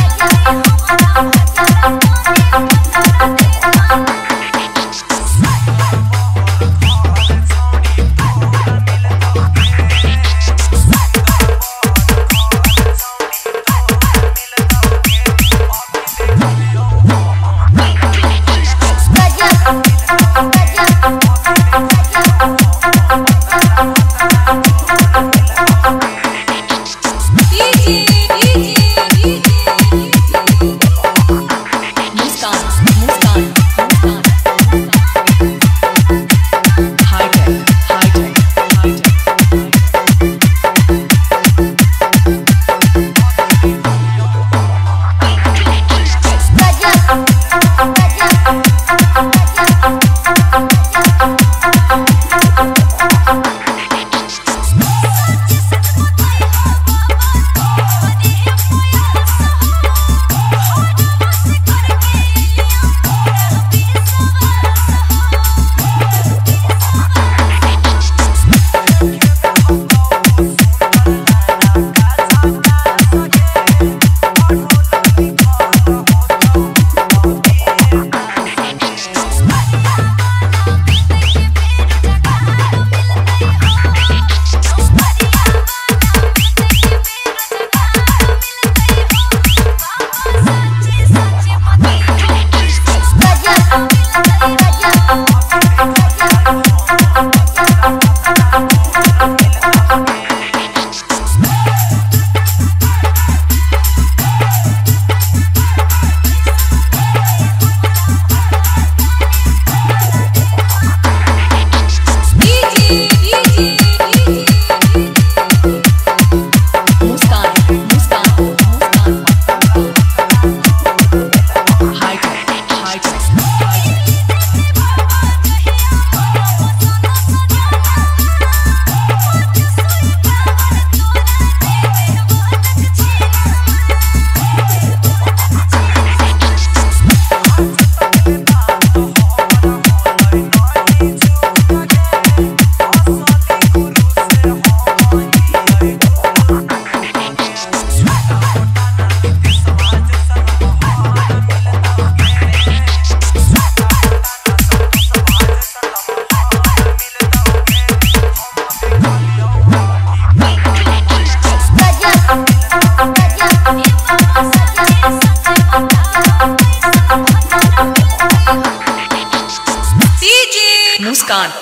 I தான்